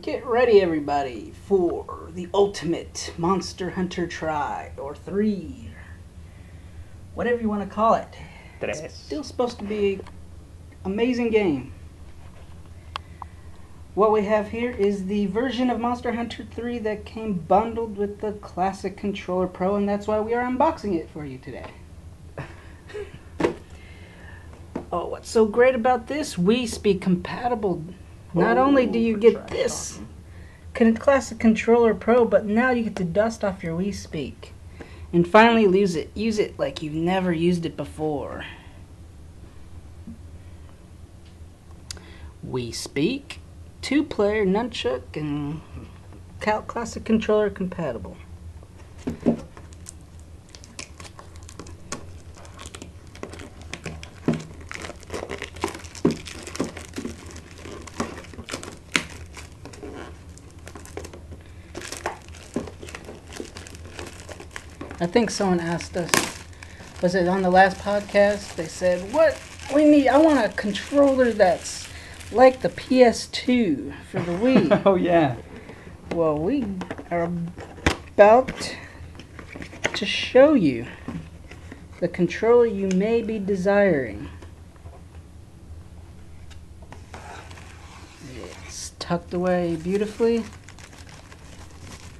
Get ready, everybody, for the ultimate Monster Hunter Tri or three, whatever you want to call it. It's still supposed to be an amazing game. What we have here is the version of Monster Hunter 3 that came bundled with the Classic Controller Pro, and that's why we are unboxing it for you today. oh, what's so great about this? Wii Speak compatible. Not oh, only do you Oh, get this talking. Classic Controller Pro, but now you get to dust off your Wii Speak. And finally use it. Use it like you've never used it before. Wii Speak, two player nunchuck, and Classic Controller compatible. I think someone asked us, was it on the last podcast? They said, "What we need? I want a controller that's like the PS2 for the Wii." oh yeah. well, we are about to show you the controller you may be desiring. It's tucked away beautifully,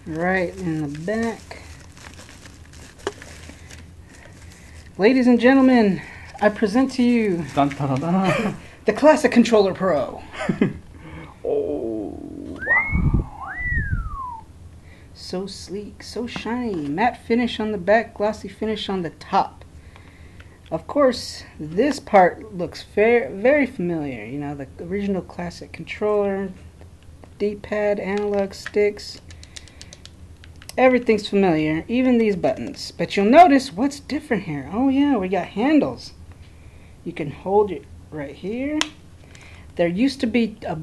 right in the back. Ladies and gentlemen, I present to you Dun, dun, dun, the Classic Controller Pro. oh wow. So sleek, so shiny, matte finish on the back, glossy finish on the top. Of course, this part looks very, very familiar. You know, the original classic controller, D-pad, analog sticks. Everything's familiar, even these buttons. But you'll notice what's different here. Oh yeah, we got handles. You can hold it right here. There used to be a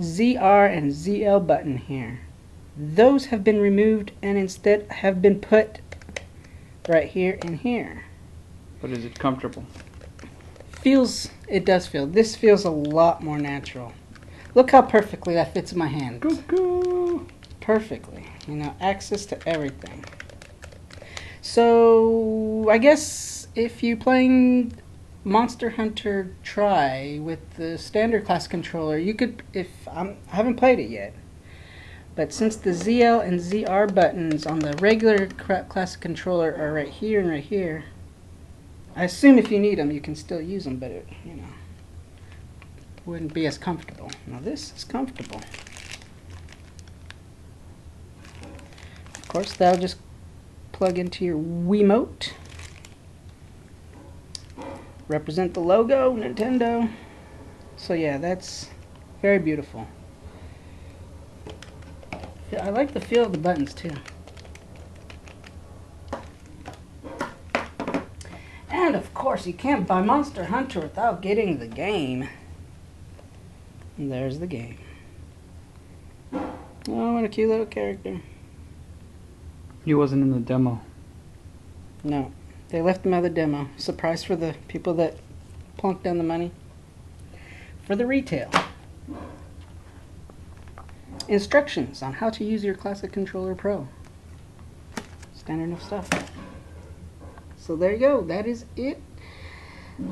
ZR and ZL button here. Those have been removed and instead have been put right here and here. But is it comfortable? Feels, it does feel, this feels a lot more natural. Look how perfectly that fits in my hand. Cuckoo. Perfectly. You know, access to everything. So, I guess if you're playing Monster Hunter Tri with the standard class controller, you could, if I'm, I haven't played it yet, but since the ZL and ZR buttons on the regular classic controller are right here and right here, I assume if you need them, you can still use them, but it, you know, wouldn't be as comfortable. Now this is comfortable. Course, that'll just plug into your Wiimote. Represent the logo, Nintendo. So yeah, that's very beautiful. Yeah, I like the feel of the buttons too. And of course, you can't buy Monster Hunter without getting the game. And there's the game. Oh, what a cute little character. He wasn't in the demo. No, they left him out of the demo. Surprise for the people that plunked down the money. For the retail. Instructions on how to use your Classic Controller Pro. Standard enough stuff. So there you go. That is it.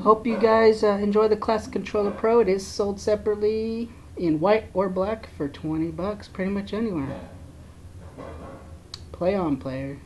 Hope you guys uh, enjoy the Classic Controller Pro. It is sold separately in white or black for 20 bucks pretty much anywhere. Play on, player.